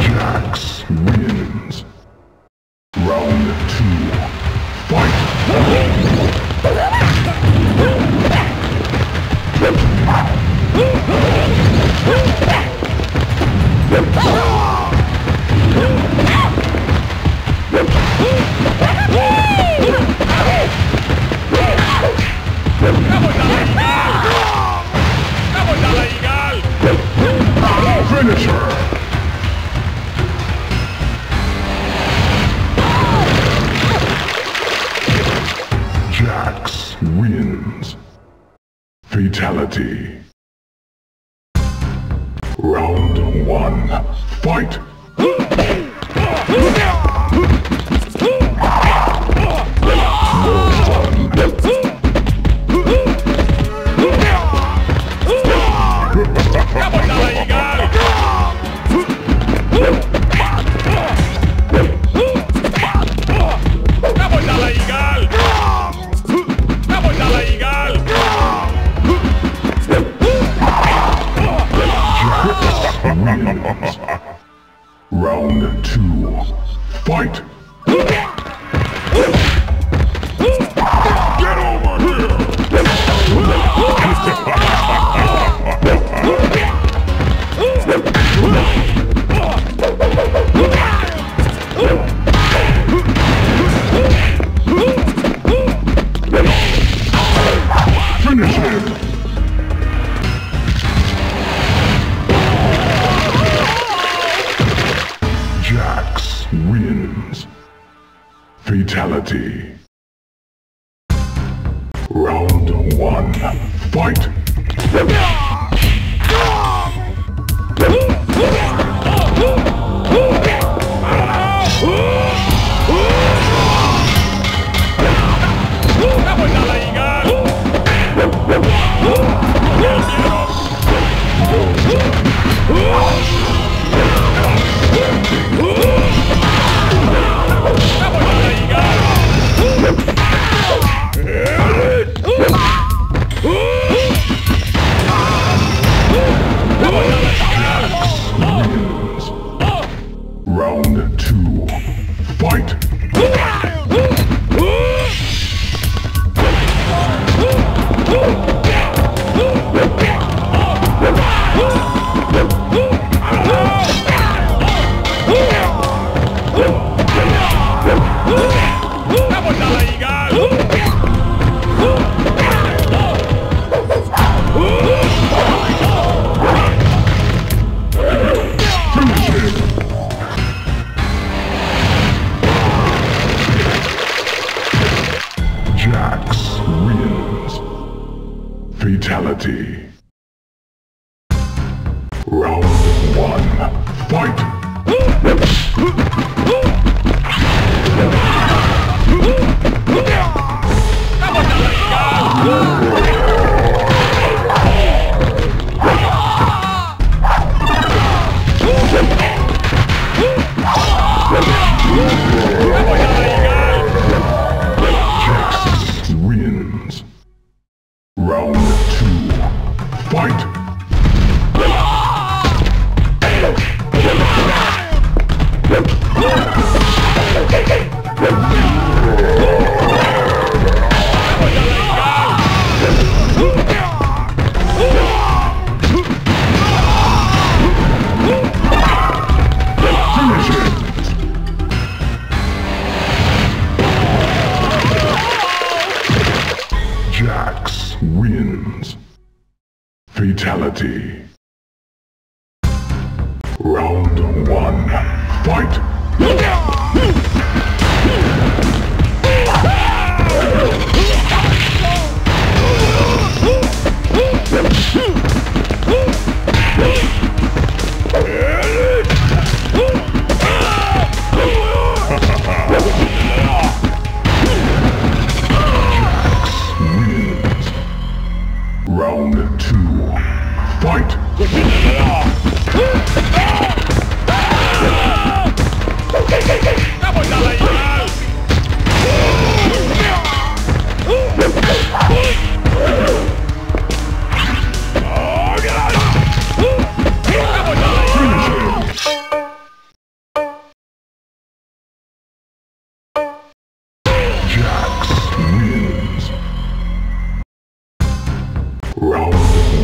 Jax wins. Round two. Fight! Fight! ¡Vamos a la Round two. Fight! Fatality. Round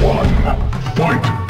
one, fight!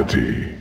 Fatality.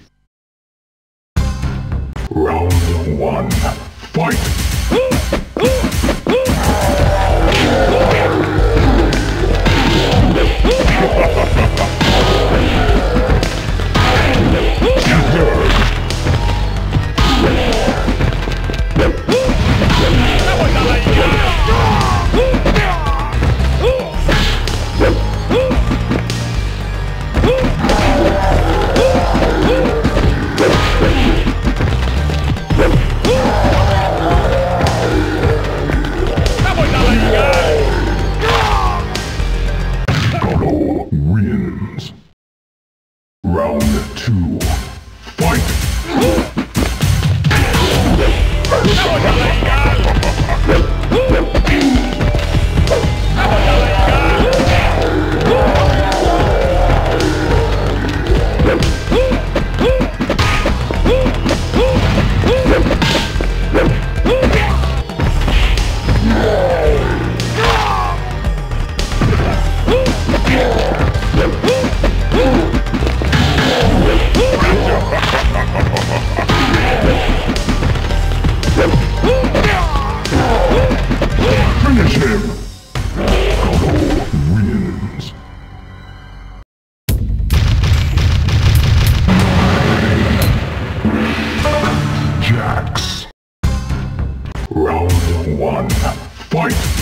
One. Fight!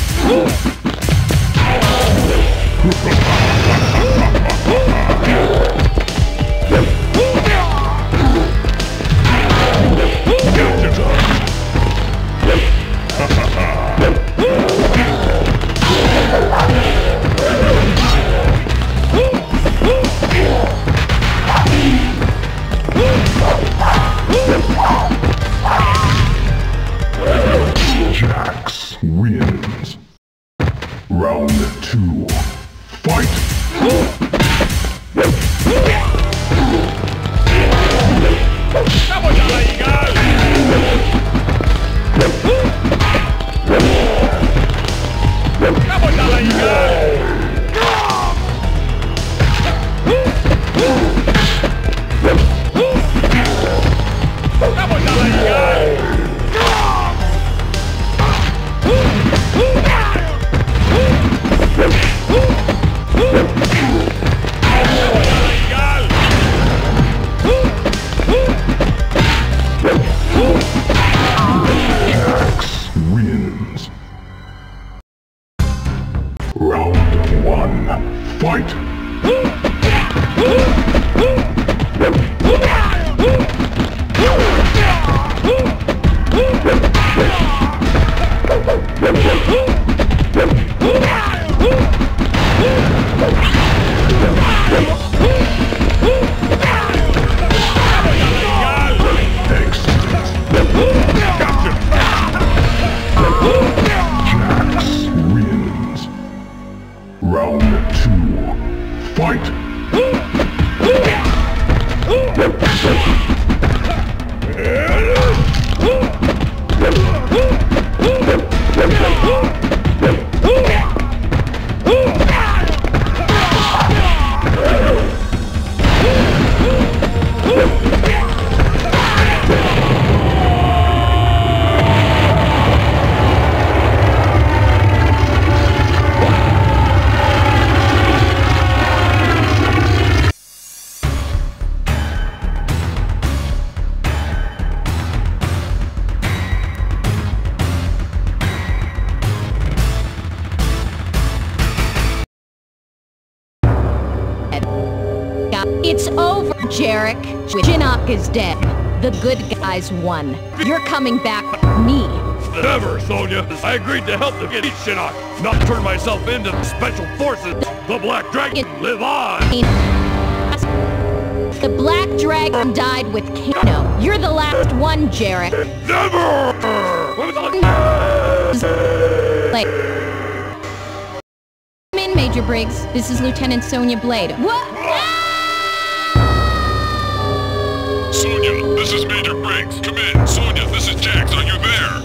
Jarek. Shinnok is dead. The good guys won. You're coming back with me. Never, Sonya. I agreed to help them get Shinnok, not turn myself into the Special Forces. The Black Dragon live on! The Black Dragon died with Kano. You're the last one, Jarek. Never! Like... Come in, Major Briggs. This is Lieutenant Sonya Blade. What? Sonya, this is Major Briggs. Come in. Sonya, this is Jax. Are you there?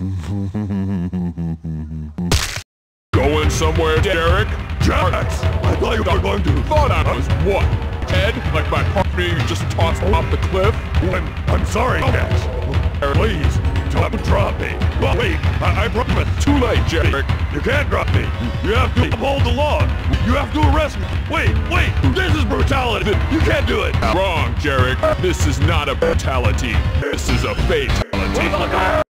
Going somewhere, Jarek? Jax! I thought you were going to. Thought I was what? Dead? Like my partner you just tossed off the cliff? I'm, I'm sorry, Jax. Please, don't drop me. Well, wait, I, I promise. Too late, Jarek. You can't drop me. You have to uphold the law. You have to arrest me. Wait, wait, this is brutality. You can't do it. Wrong, Jarek. This is not a brutality. This is a fatality.